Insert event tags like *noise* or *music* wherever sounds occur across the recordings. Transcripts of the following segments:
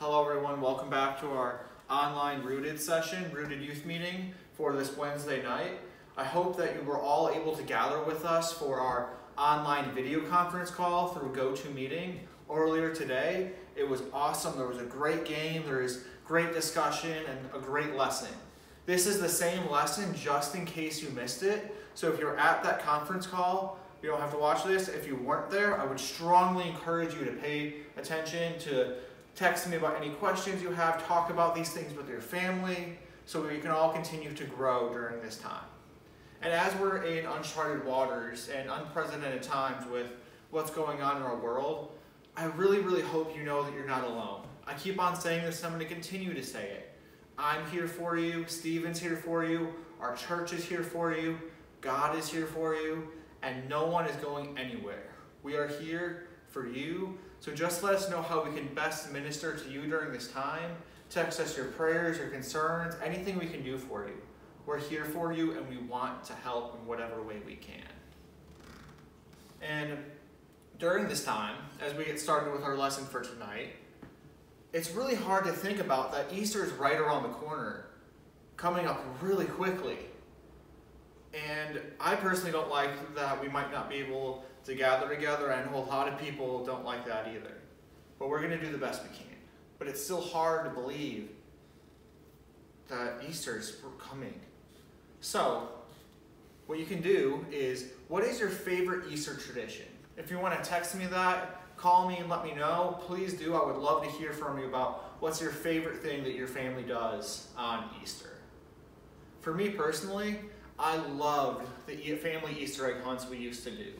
Hello, everyone. Welcome back to our online Rooted session, Rooted Youth Meeting for this Wednesday night. I hope that you were all able to gather with us for our online video conference call through GoToMeeting earlier today. It was awesome. There was a great game, there is great discussion, and a great lesson. This is the same lesson just in case you missed it. So if you're at that conference call, you don't have to watch this. If you weren't there, I would strongly encourage you to pay attention, to text me about any questions you have, talk about these things with your family, so we can all continue to grow during this time. And as we're in uncharted waters and unprecedented times with what's going on in our world, I really, really hope you know that you're not alone. I keep on saying this, I'm going to continue to say it. I'm here for you, Stephen's here for you, our church is here for you, God is here for you, and no one is going anywhere. We are here for you, so just let us know how we can best minister to you during this time. Text us your prayers, your concerns, anything we can do for you. We're here for you and we want to help in whatever way we can. And during this time, as we get started with our lesson for tonight, it's really hard to think about that Easter is right around the corner, coming up really quickly. And I personally don't like that we might not be able to gather together. Know a lot of people don't like that either. But we're going to do the best we can. But it's still hard to believe that Easter is coming. So, what you can do is, what is your favorite Easter tradition? If you want to text me that, call me and let me know. Please do. I would love to hear from you about what's your favorite thing that your family does on Easter. For me personally, I loved the family Easter egg hunts we used to do.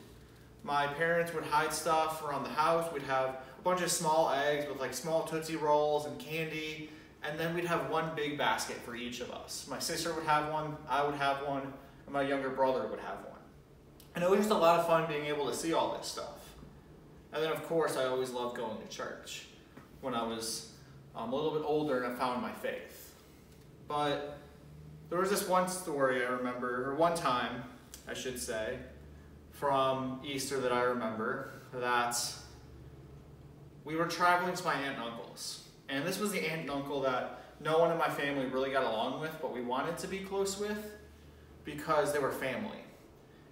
My parents would hide stuff around the house. We'd have a bunch of small eggs with like small Tootsie Rolls and candy, and then we'd have one big basket for each of us. My sister would have one, I would have one, and my younger brother would have one. And it was just a lot of fun being able to see all this stuff. And then, of course, I always loved going to church when I was um, a little bit older and I found my faith. But there was this one story I remember, or one time, I should say, from Easter that I remember that we were traveling to my aunt and uncle's. And this was the aunt and uncle that no one in my family really got along with, but we wanted to be close with because they were family.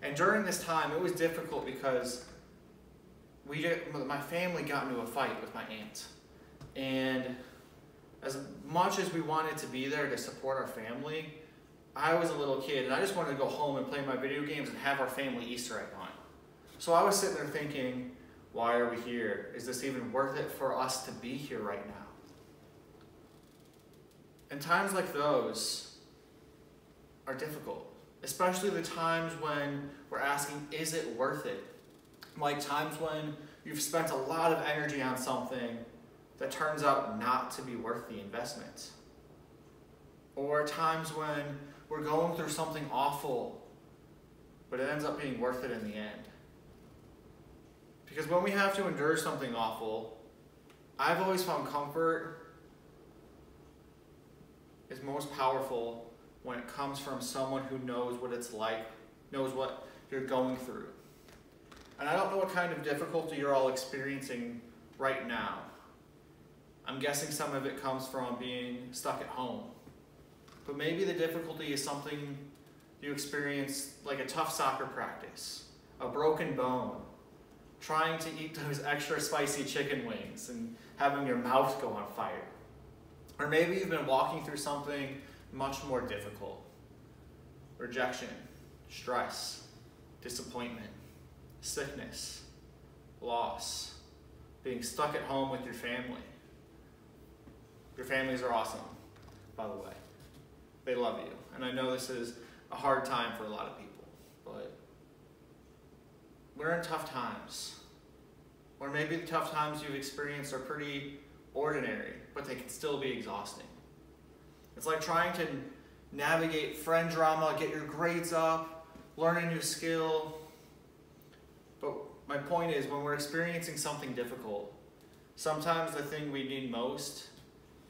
And during this time, it was difficult because we did, my family got into a fight with my aunt. And as much as we wanted to be there to support our family, I was a little kid and I just wanted to go home and play my video games and have our family Easter egg hunt. So I was sitting there thinking, why are we here? Is this even worth it for us to be here right now? And times like those are difficult, especially the times when we're asking, is it worth it? Like times when you've spent a lot of energy on something that turns out not to be worth the investment. Or times when we're going through something awful, but it ends up being worth it in the end. Because when we have to endure something awful, I've always found comfort is most powerful when it comes from someone who knows what it's like, knows what you're going through. And I don't know what kind of difficulty you're all experiencing right now. I'm guessing some of it comes from being stuck at home but maybe the difficulty is something you experience like a tough soccer practice, a broken bone, trying to eat those *laughs* extra spicy chicken wings and having your mouth go on fire. Or maybe you've been walking through something much more difficult rejection, stress, disappointment, sickness, loss, being stuck at home with your family. Your families are awesome, by the way they love you. And I know this is a hard time for a lot of people, but we're in tough times. Or maybe the tough times you've experienced are pretty ordinary, but they can still be exhausting. It's like trying to navigate friend drama, get your grades up, learn a new skill. But my point is, when we're experiencing something difficult, sometimes the thing we need most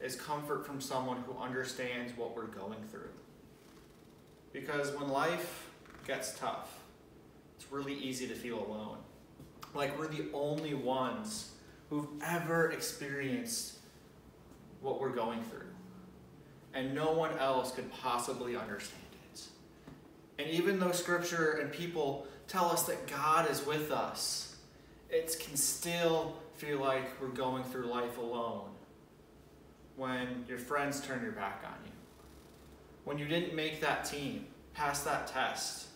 is comfort from someone who understands what we're going through. Because when life gets tough, it's really easy to feel alone. Like we're the only ones who've ever experienced what we're going through. And no one else could possibly understand it. And even though scripture and people tell us that God is with us, it can still feel like we're going through life alone when your friends turn your back on you, when you didn't make that team, pass that test,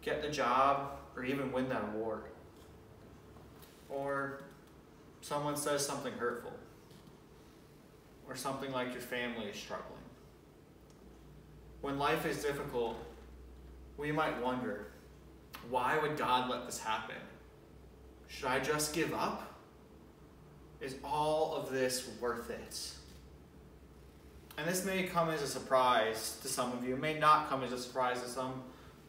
get the job, or even win that award, or someone says something hurtful, or something like your family is struggling. When life is difficult, we might wonder why would God let this happen? Should I just give up? Is all of this worth it? And this may come as a surprise to some of you. May not come as a surprise to some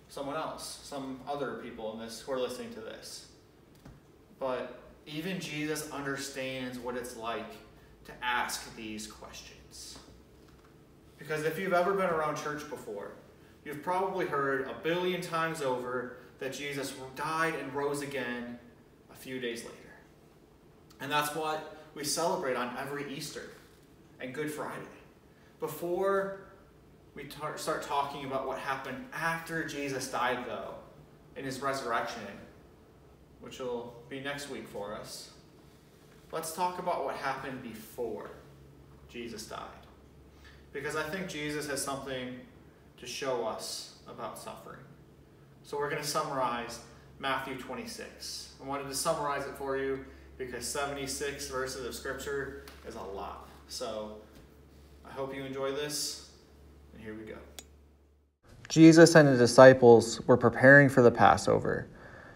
someone else, some other people in this who are listening to this. But even Jesus understands what it's like to ask these questions. Because if you've ever been around church before, you've probably heard a billion times over that Jesus died and rose again a few days later. And that's what we celebrate on every Easter and Good Friday. Before we tar- start talking about what happened after Jesus died, though, in his resurrection, which will be next week for us, let's talk about what happened before Jesus died. Because I think Jesus has something to show us about suffering. So we're going to summarize Matthew 26. I wanted to summarize it for you because 76 verses of Scripture is a lot. So I hope you enjoy this, and here we go. Jesus and the disciples were preparing for the Passover.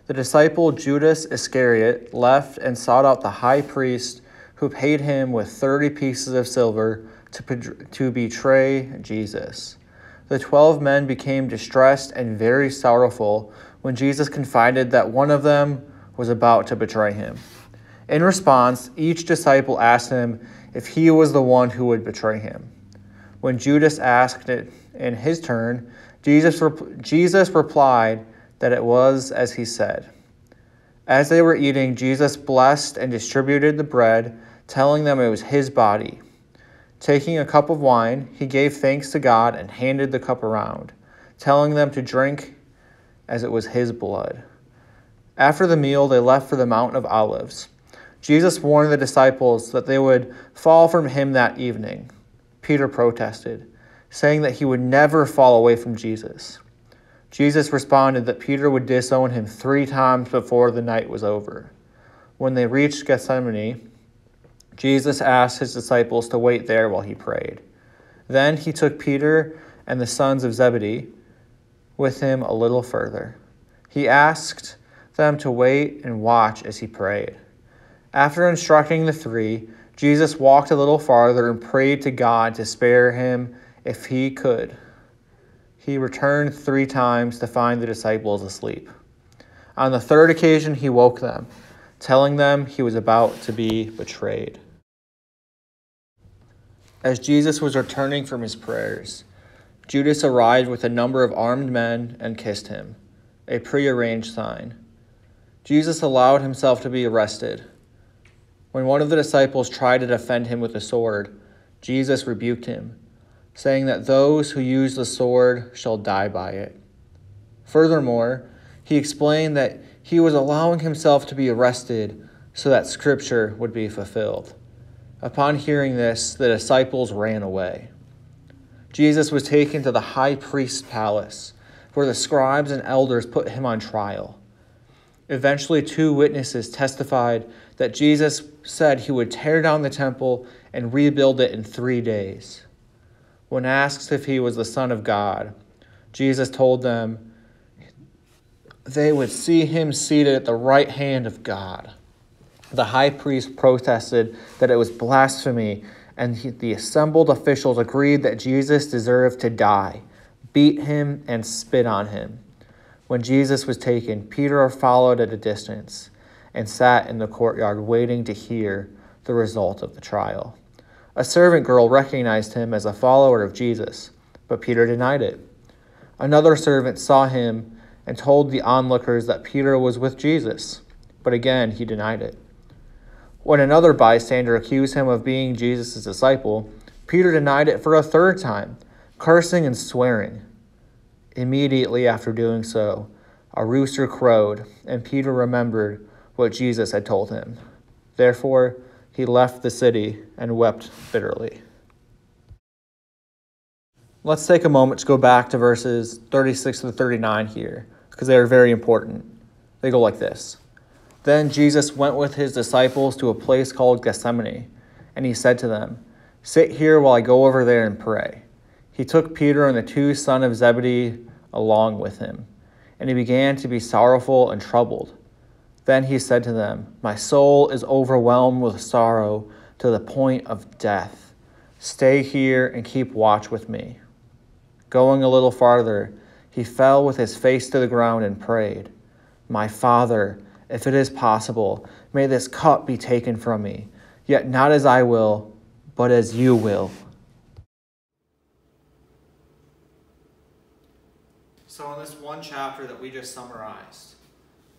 The disciple Judas Iscariot left and sought out the high priest, who paid him with 30 pieces of silver to, to betray Jesus. The twelve men became distressed and very sorrowful when Jesus confided that one of them was about to betray him. In response, each disciple asked him if he was the one who would betray him. When Judas asked it in his turn, Jesus, Jesus replied that it was as he said. As they were eating, Jesus blessed and distributed the bread, telling them it was his body. Taking a cup of wine, he gave thanks to God and handed the cup around, telling them to drink as it was his blood. After the meal, they left for the Mount of Olives. Jesus warned the disciples that they would fall from him that evening. Peter protested, saying that he would never fall away from Jesus. Jesus responded that Peter would disown him three times before the night was over. When they reached Gethsemane, Jesus asked his disciples to wait there while he prayed. Then he took Peter and the sons of Zebedee with him a little further. He asked them to wait and watch as he prayed. After instructing the three, Jesus walked a little farther and prayed to God to spare him if he could. He returned three times to find the disciples asleep. On the third occasion, he woke them, telling them he was about to be betrayed. As Jesus was returning from his prayers, Judas arrived with a number of armed men and kissed him, a prearranged sign. Jesus allowed himself to be arrested when one of the disciples tried to defend him with a sword, Jesus rebuked him, saying that those who use the sword shall die by it. Furthermore, he explained that he was allowing himself to be arrested so that Scripture would be fulfilled. Upon hearing this, the disciples ran away. Jesus was taken to the high priest's palace, where the scribes and elders put him on trial. Eventually, two witnesses testified that Jesus said he would tear down the temple and rebuild it in three days. When asked if he was the Son of God, Jesus told them they would see him seated at the right hand of God. The high priest protested that it was blasphemy, and the assembled officials agreed that Jesus deserved to die, beat him, and spit on him. When Jesus was taken, Peter followed at a distance and sat in the courtyard waiting to hear the result of the trial. A servant girl recognized him as a follower of Jesus, but Peter denied it. Another servant saw him and told the onlookers that Peter was with Jesus, but again he denied it. When another bystander accused him of being Jesus' disciple, Peter denied it for a third time, cursing and swearing. Immediately after doing so, a rooster crowed, and Peter remembered what Jesus had told him. Therefore, he left the city and wept bitterly. Let's take a moment to go back to verses 36 to 39 here, because they are very important. They go like this Then Jesus went with his disciples to a place called Gethsemane, and he said to them, Sit here while I go over there and pray. He took Peter and the two sons of Zebedee along with him, and he began to be sorrowful and troubled. Then he said to them, My soul is overwhelmed with sorrow to the point of death. Stay here and keep watch with me. Going a little farther, he fell with his face to the ground and prayed, My Father, if it is possible, may this cup be taken from me, yet not as I will, but as you will. So, in this one chapter that we just summarized,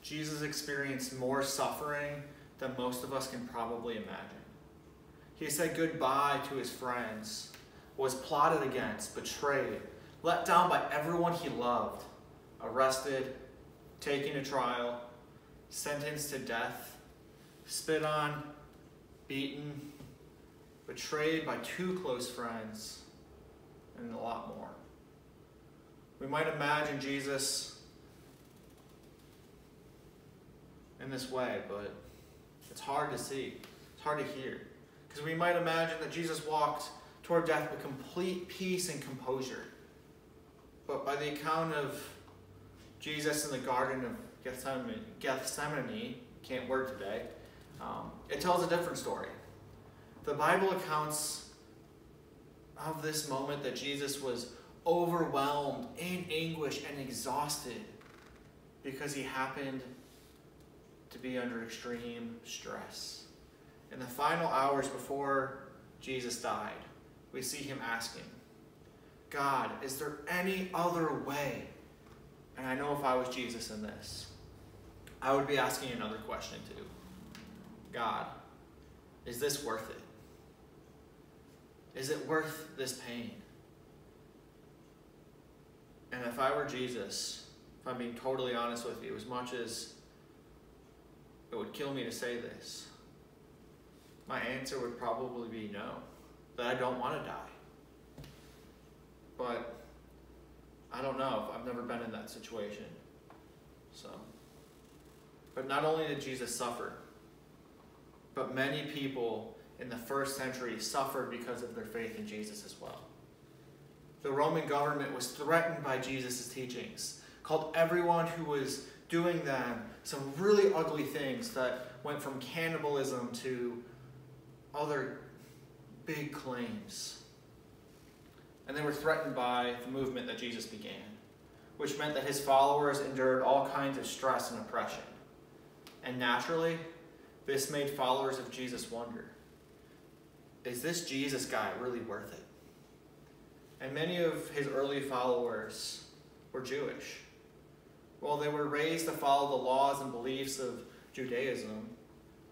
Jesus experienced more suffering than most of us can probably imagine. He said goodbye to his friends, was plotted against, betrayed, let down by everyone he loved, arrested, taken to trial, sentenced to death, spit on, beaten, betrayed by two close friends, and a lot more. We might imagine Jesus in this way, but it's hard to see. It's hard to hear. Because we might imagine that Jesus walked toward death with complete peace and composure. But by the account of Jesus in the Garden of Gethsemane, Gethsemane can't word today, um, it tells a different story. The Bible accounts of this moment that Jesus was overwhelmed in anguish and exhausted because he happened to be under extreme stress. In the final hours before Jesus died, we see him asking, God, is there any other way? And I know if I was Jesus in this, I would be asking another question too. God, is this worth it? Is it worth this pain? And if I were Jesus, if I'm being totally honest with you, as much as it would kill me to say this, my answer would probably be no, that I don't want to die. But I don't know. I've never been in that situation. So, but not only did Jesus suffer, but many people in the first century suffered because of their faith in Jesus as well. The Roman government was threatened by Jesus' teachings, called everyone who was doing them some really ugly things that went from cannibalism to other big claims. And they were threatened by the movement that Jesus began, which meant that his followers endured all kinds of stress and oppression. And naturally, this made followers of Jesus wonder is this Jesus guy really worth it? And many of his early followers were Jewish. While they were raised to follow the laws and beliefs of Judaism,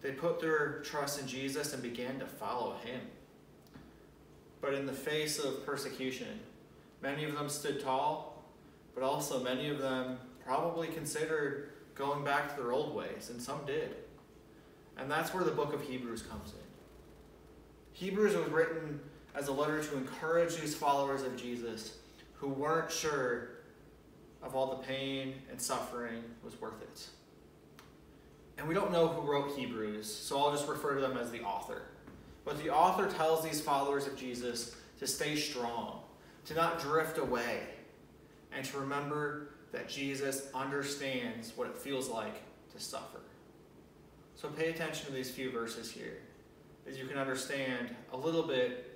they put their trust in Jesus and began to follow him. But in the face of persecution, many of them stood tall, but also many of them probably considered going back to their old ways, and some did. And that's where the book of Hebrews comes in. Hebrews was written as a letter to encourage these followers of Jesus who weren't sure of all the pain and suffering was worth it. And we don't know who wrote Hebrews, so I'll just refer to them as the author. But the author tells these followers of Jesus to stay strong, to not drift away, and to remember that Jesus understands what it feels like to suffer. So pay attention to these few verses here as you can understand a little bit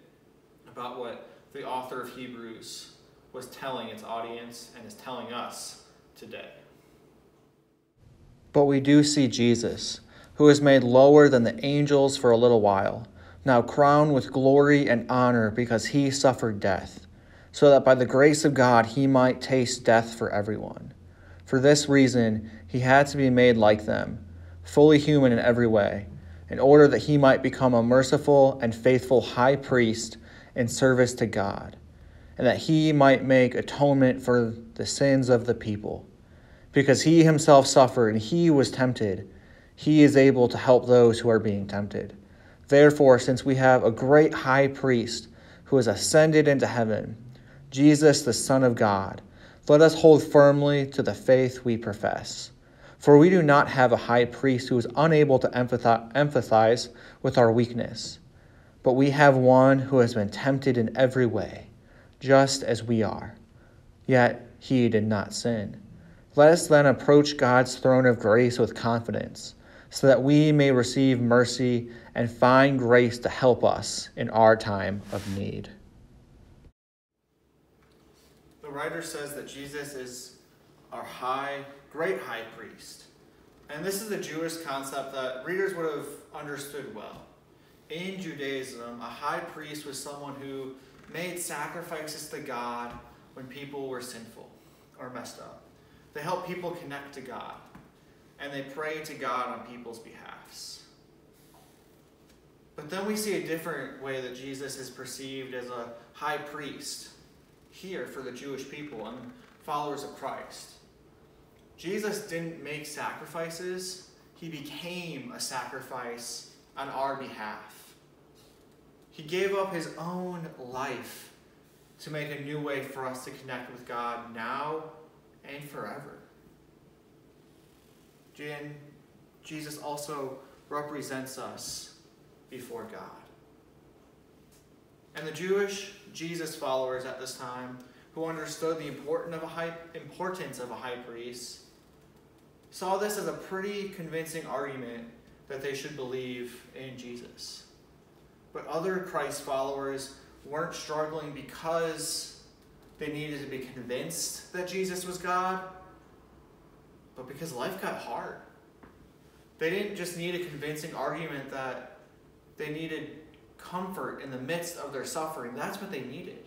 about what the author of Hebrews was telling its audience and is telling us today. But we do see Jesus, who is made lower than the angels for a little while, now crowned with glory and honor because he suffered death, so that by the grace of God he might taste death for everyone. For this reason, he had to be made like them, fully human in every way in order that he might become a merciful and faithful high priest in service to God, and that he might make atonement for the sins of the people. Because he himself suffered and he was tempted, he is able to help those who are being tempted. Therefore, since we have a great high priest who has ascended into heaven, Jesus, the Son of God, let us hold firmly to the faith we profess. For we do not have a high priest who is unable to empathize with our weakness, but we have one who has been tempted in every way, just as we are. Yet he did not sin. Let us then approach God's throne of grace with confidence, so that we may receive mercy and find grace to help us in our time of need. The writer says that Jesus is our high, great high priest. And this is a Jewish concept that readers would have understood well. In Judaism, a high priest was someone who made sacrifices to God when people were sinful or messed up. They helped people connect to God, and they prayed to God on people's behalfs. But then we see a different way that Jesus is perceived as a high priest here for the Jewish people and followers of Christ. Jesus didn't make sacrifices, he became a sacrifice on our behalf. He gave up his own life to make a new way for us to connect with God now and forever. Jan, Jesus also represents us before God. And the Jewish Jesus followers at this time, who understood the importance of a high, importance of a high priest, saw this as a pretty convincing argument that they should believe in Jesus. But other Christ followers weren't struggling because they needed to be convinced that Jesus was God, but because life got hard. They didn't just need a convincing argument that they needed comfort in the midst of their suffering. That's what they needed.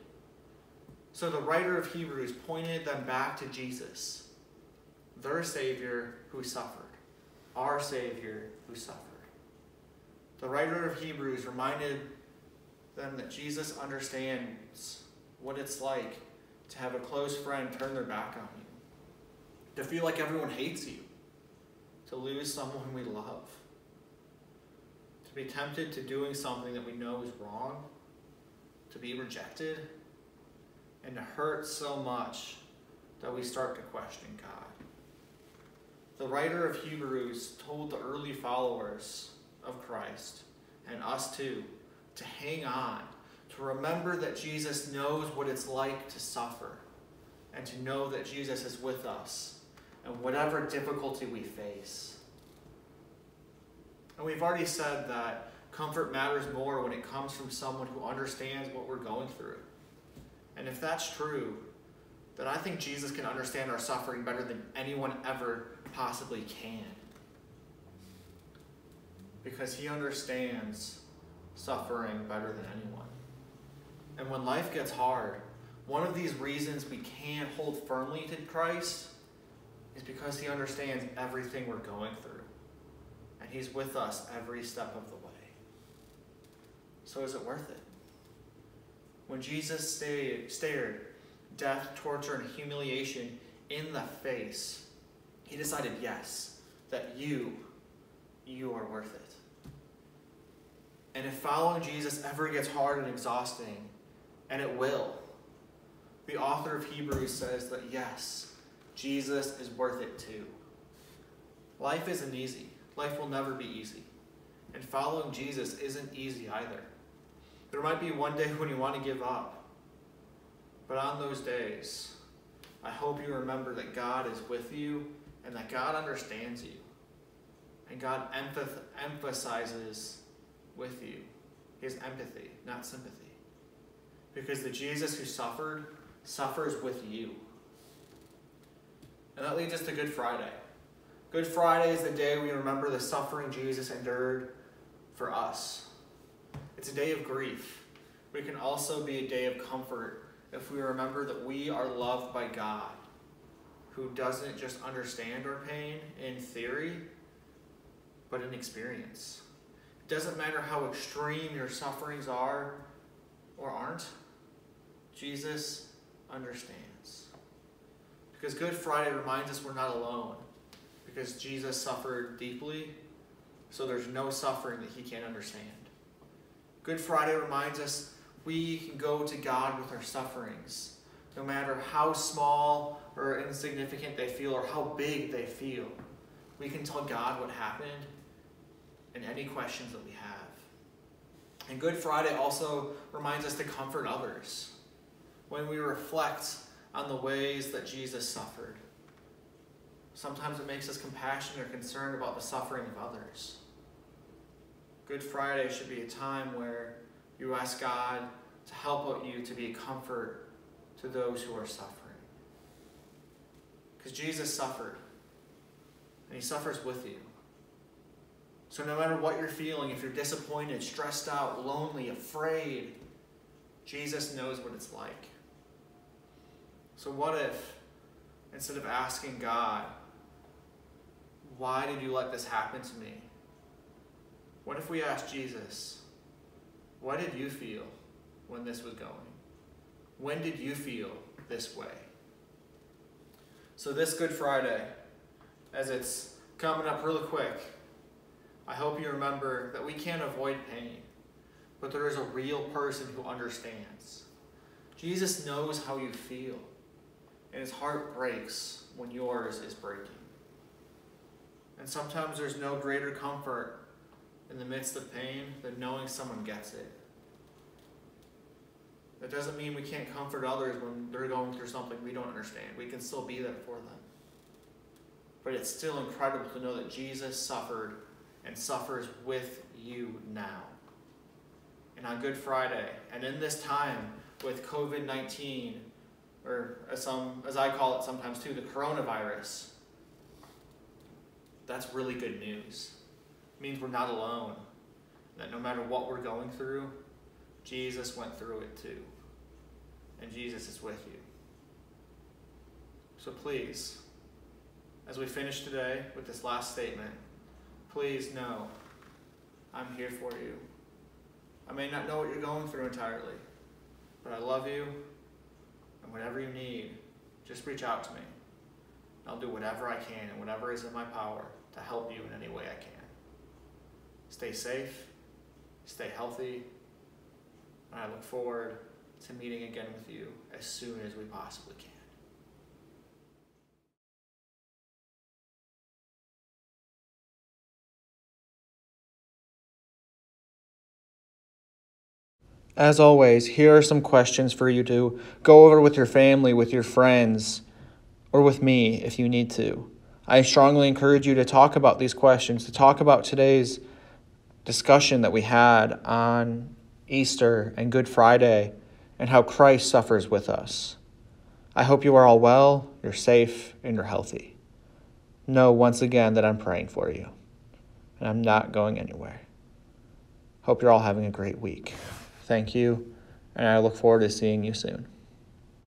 So the writer of Hebrews pointed them back to Jesus their Savior who suffered, our Savior who suffered. The writer of Hebrews reminded them that Jesus understands what it's like to have a close friend turn their back on you, to feel like everyone hates you, to lose someone we love, to be tempted to doing something that we know is wrong, to be rejected, and to hurt so much that we start to question God. The writer of Hebrews told the early followers of Christ, and us too, to hang on, to remember that Jesus knows what it's like to suffer, and to know that Jesus is with us in whatever difficulty we face. And we've already said that comfort matters more when it comes from someone who understands what we're going through. And if that's true, then I think Jesus can understand our suffering better than anyone ever possibly can. Because he understands suffering better than anyone. And when life gets hard, one of these reasons we can't hold firmly to Christ is because he understands everything we're going through. And he's with us every step of the way. So is it worth it? When Jesus stared death, torture, and humiliation in the face, he decided, yes, that you, you are worth it. And if following Jesus ever gets hard and exhausting, and it will, the author of Hebrews says that yes, Jesus is worth it too. Life isn't easy. Life will never be easy. And following Jesus isn't easy either. There might be one day *laughs* when you want to give up. But on those days, I hope you remember that God is with you and that God understands you. And God empath- emphasizes with you his empathy, not sympathy. Because the Jesus who suffered suffers with you. And that leads us to Good Friday. Good Friday is the day we remember the suffering Jesus endured for us. It's a day of grief. But it can also be a day of comfort if we remember that we are loved by God who doesn't just understand our pain in theory, but in experience. Doesn't matter how extreme your sufferings are or aren't, Jesus understands. Because Good Friday reminds us we're not alone. Because Jesus suffered deeply, so there's no suffering that he can't understand. Good Friday reminds us we can go to God with our sufferings, no matter how small or insignificant they feel or how big they feel. We can tell God what happened and any questions that we have. And Good Friday also reminds us to comfort others when we reflect on the ways that Jesus suffered. Sometimes it makes us compassionate or concerned about the suffering of others. Good Friday should be a time where you ask God to help you to be a comfort to those who are suffering. Because Jesus suffered, and He suffers with you. So, no matter what you're feeling, if you're disappointed, stressed out, lonely, afraid, Jesus knows what it's like. So, what if, instead of asking God, why did you let this happen to me? What if we ask Jesus, what did you feel when this was going? When did you feel this way? So, this Good Friday, as it's coming up really quick, I hope you remember that we can't avoid pain, but there is a real person who understands. Jesus knows how you feel, and his heart breaks when yours is breaking. And sometimes there's no greater comfort in the midst of pain than knowing someone gets it. That doesn't mean we can't comfort others when they're going through something we don't understand. We can still be there for them. But it's still incredible to know that Jesus suffered and suffers with you now. And on Good Friday, and in this time with COVID 19, or as, some, as I call it sometimes too, the coronavirus, that's really good news. It means we're not alone. That no matter what we're going through, Jesus went through it too. And Jesus is with you. So please, as we finish today with this last statement, please know I'm here for you. I may not know what you're going through entirely, but I love you, and whatever you need, just reach out to me. I'll do whatever I can and whatever is in my power to help you in any way I can. Stay safe, stay healthy, and I look forward to meeting again with you as soon as we possibly can. As always, here are some questions for you to go over with your family, with your friends, or with me if you need to. I strongly encourage you to talk about these questions, to talk about today's discussion that we had on Easter and Good Friday and how Christ suffers with us. I hope you are all well, you're safe, and you're healthy. Know once again that I'm praying for you, and I'm not going anywhere. Hope you're all having a great week. Thank you, and I look forward to seeing you soon.